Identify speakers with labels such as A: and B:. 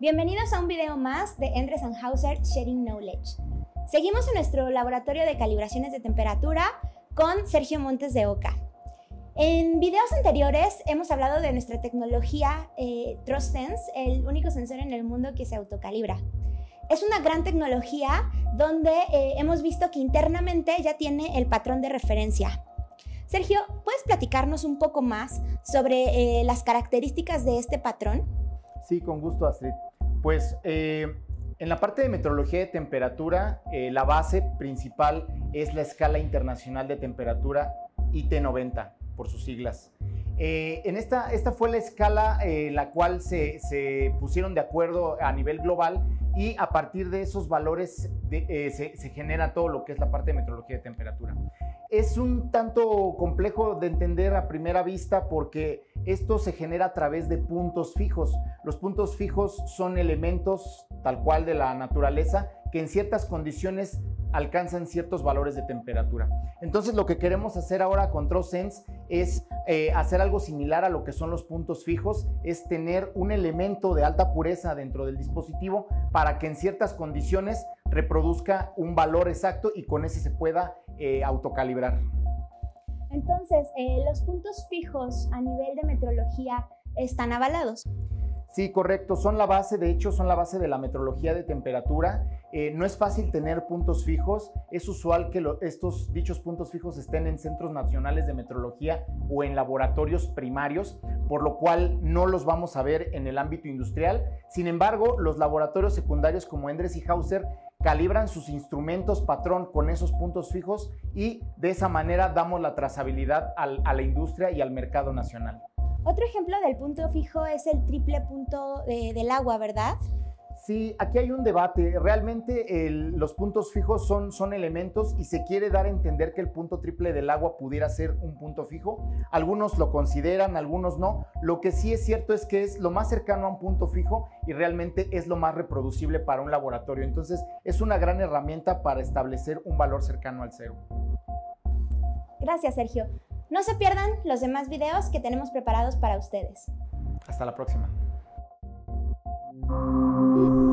A: Bienvenidos a un video más de Endres Hauser Sharing Knowledge. Seguimos en nuestro laboratorio de calibraciones de temperatura con Sergio Montes de Oca. En videos anteriores hemos hablado de nuestra tecnología eh, TrustSense, el único sensor en el mundo que se autocalibra. Es una gran tecnología donde eh, hemos visto que internamente ya tiene el patrón de referencia. Sergio, ¿puedes platicarnos un poco más sobre eh, las características de este patrón?
B: Sí, con gusto, Astrid. Pues eh, en la parte de metrología de temperatura, eh, la base principal es la escala internacional de temperatura IT90, por sus siglas. Eh, en esta, esta fue la escala en la cual se, pusieron de acuerdo a nivel global y a partir de esos valores se, se genera todo lo que es la parte de metrología de temperatura. Es un tanto complejo de entender a primera vista porque esto se genera a través de puntos fijos. Los puntos fijos son elementos tal cual de la naturaleza que en ciertas condiciones alcanzan ciertos valores de temperatura. Entonces lo que queremos hacer ahora con TrustSense es eh, hacer algo similar a lo que son los puntos fijos, es tener un elemento de alta pureza dentro del dispositivo para que en ciertas condiciones reproduzca un valor exacto y con ese se pueda eh, autocalibrar.
A: Entonces, eh, los puntos fijos a nivel de metrología están avalados.
B: Sí, correcto, son la base, de hecho son la base de la metrología de temperatura. Eh, no es fácil tener puntos fijos, es usual que estos dichos puntos fijos estén en centros nacionales de metrología o en laboratorios primarios, por lo cual no los vamos a ver en el ámbito industrial. Sin embargo, los laboratorios secundarios como Endres y Hauser calibran sus instrumentos patrón con esos puntos fijos y de esa manera damos la trazabilidad a la industria y al mercado nacional.
A: Otro ejemplo del punto fijo es el triple punto del agua, ¿verdad?
B: Sí, aquí hay un debate. Realmente los puntos fijos son, son elementos y se quiere dar a entender que el punto triple del agua pudiera ser un punto fijo. Algunos lo consideran, algunos no. Lo que sí es cierto es que es lo más cercano a un punto fijo y realmente es lo más reproducible para un laboratorio. Entonces es una gran herramienta para establecer un valor cercano al cero.
A: Gracias, Sergio. No se pierdan los demás videos que tenemos preparados para ustedes.
B: Hasta la próxima. Thank you.